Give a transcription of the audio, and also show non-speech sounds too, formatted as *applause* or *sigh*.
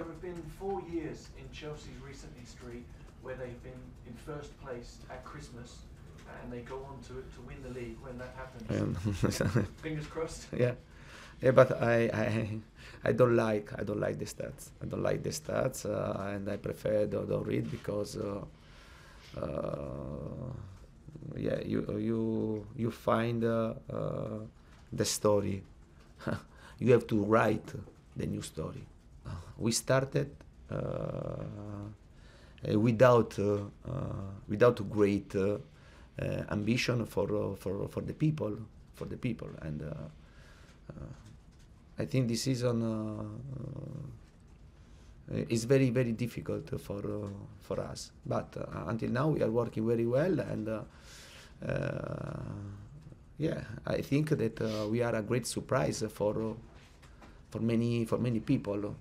there have been four years in Chelsea's recent history where they've been in first place at Christmas and they go on to to win the league when that happens. Um, *laughs* Fingers crossed. *laughs* yeah, yeah, but I, I, I don't like, I don't like the stats. I don't like the stats, uh, and I prefer don't, don't read because, uh, uh, yeah, you you you find uh, uh, the story. *laughs* you have to write the new story. We started uh, uh, without uh, without great ambition for for for the people for the people. And I think this season uh, is very very difficult for uh, for us. But uh, until now we are working very well. And yeah I think that we are a great surprise for for many for many people